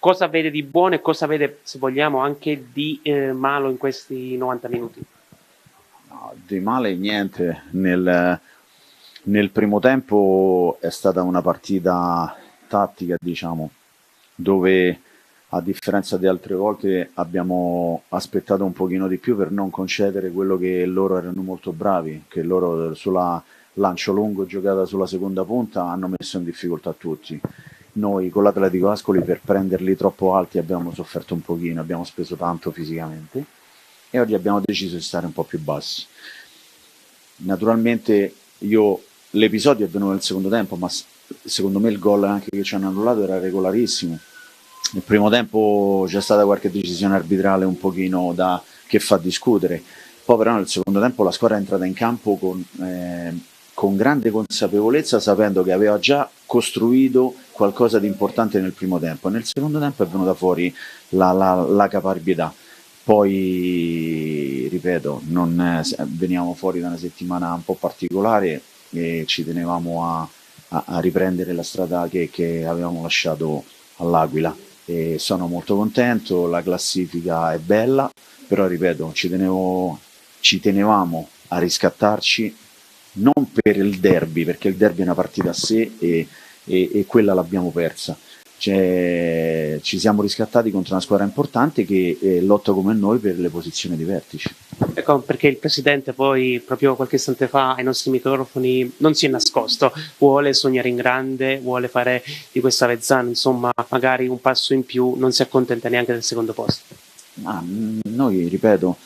cosa vede di buono e cosa vede, se vogliamo, anche di eh, malo in questi 90 minuti? No, di male niente. Nel, nel primo tempo è stata una partita tattica, diciamo, dove a differenza di altre volte abbiamo aspettato un pochino di più per non concedere quello che loro erano molto bravi, che loro sulla lancio lungo giocata sulla seconda punta hanno messo in difficoltà tutti. Noi con l'Atletico Ascoli per prenderli troppo alti abbiamo sofferto un pochino, abbiamo speso tanto fisicamente e oggi abbiamo deciso di stare un po' più bassi. Naturalmente io l'episodio è venuto nel secondo tempo, ma secondo me il gol anche che ci hanno annullato era regolarissimo nel primo tempo c'è stata qualche decisione arbitrale un pochino da, che fa discutere, poi però nel secondo tempo la squadra è entrata in campo con, eh, con grande consapevolezza sapendo che aveva già costruito qualcosa di importante nel primo tempo nel secondo tempo è venuta fuori la, la, la caparbietà. Poi, ripeto, non, eh, veniamo fuori da una settimana un po' particolare e ci tenevamo a, a, a riprendere la strada che, che avevamo lasciato all'Aquila e sono molto contento, la classifica è bella, però ripeto, ci, tenevo, ci tenevamo a riscattarci non per il derby, perché il derby è una partita a sé e, e, e quella l'abbiamo persa. Cioè, ci siamo riscattati contro una squadra importante che eh, lotta come noi per le posizioni di vertice. Ecco, perché il presidente poi proprio qualche istante fa ai nostri microfoni non si è nascosto, vuole sognare in grande, vuole fare di questa Vezzano, insomma, magari un passo in più, non si accontenta neanche del secondo posto. Ah, noi, ripeto,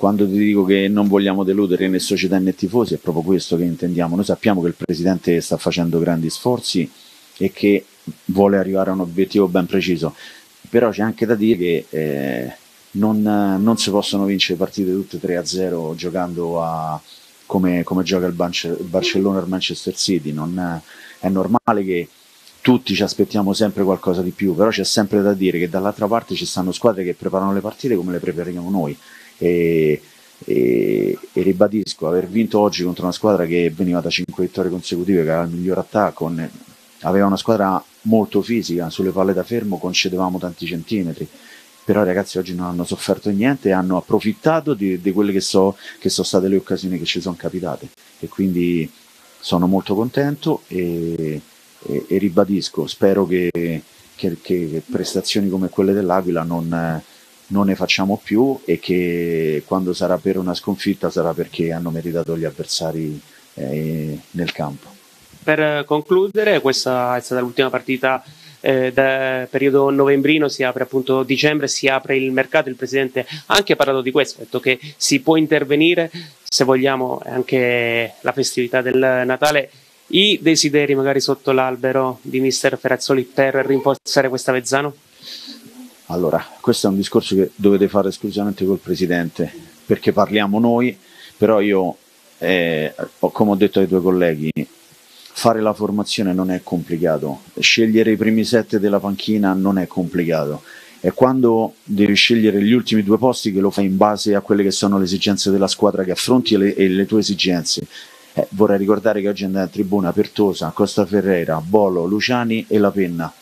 quando ti dico che non vogliamo deludere né società né tifosi, è proprio questo che intendiamo. Noi sappiamo che il presidente sta facendo grandi sforzi e che vuole arrivare a un obiettivo ben preciso, però c'è anche da dire che eh, non, non, si possono vincere partite tutte 3-0 giocando a, come, come, gioca il, Barcellona e il Manchester City, non, è normale che tutti ci aspettiamo sempre qualcosa di più, però c'è sempre da dire che dall'altra parte ci stanno squadre che preparano le partite come le prepariamo noi e, e, e, ribadisco, aver vinto oggi contro una squadra che veniva da 5 vittorie consecutive, che aveva il miglior attacco, aveva una squadra molto fisica, sulle palle da fermo concedevamo tanti centimetri, però i ragazzi oggi non hanno sofferto niente e hanno approfittato di, di quelle che, so, che sono state le occasioni che ci sono capitate. E quindi sono molto contento e, e, e ribadisco, spero che, che, che, prestazioni come quelle dell'Aquila non, non ne facciamo più e che quando sarà per una sconfitta sarà perché hanno meritato gli avversari eh, nel campo per concludere, questa è stata l'ultima partita eh, da periodo novembrino, si apre appunto dicembre, si apre il mercato, il Presidente ha anche parlato di questo, ha detto che si può intervenire, se vogliamo anche la festività del Natale, i desideri magari sotto l'albero di mister Ferrazzoli per rinforzare questa Vezzano? Allora, questo è un discorso che dovete fare esclusivamente col Presidente, perché parliamo noi, però io, eh, come ho detto ai tuoi colleghi, fare la formazione non è complicato, scegliere i primi sette della panchina non è complicato. È quando devi scegliere gli ultimi due posti che lo fai in base a quelle che sono le esigenze della squadra che affronti e le, e le tue esigenze. Eh, vorrei ricordare che oggi andata in tribuna Pertosa, Costa Ferreira, Bolo, Luciani e La Penna.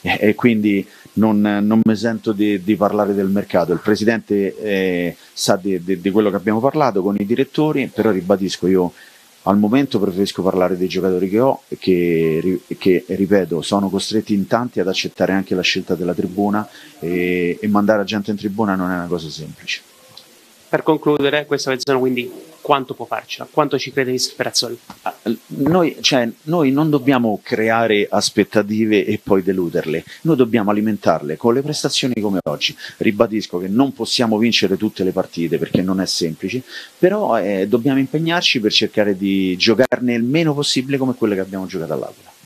Eh, e quindi non, non, mi sento di, di, parlare del mercato. Il presidente eh, sa di, di, di quello che abbiamo parlato con i direttori, però ribadisco io al momento preferisco parlare dei giocatori che ho e che, che, ripeto, sono costretti in tanti ad accettare anche la scelta della tribuna e, e mandare gente in tribuna non è una cosa semplice. Per concludere, questa mezz'ora quindi quanto può farcela? Quanto ci crede Mister Sperazzoli? Ah, noi, cioè, noi, non dobbiamo creare aspettative e poi deluderle, noi dobbiamo alimentarle con le prestazioni come oggi. Ribadisco che non possiamo vincere tutte le partite perché non è semplice, però eh, dobbiamo impegnarci per cercare di giocarne il meno possibile come quelle che abbiamo giocato all'Aquila.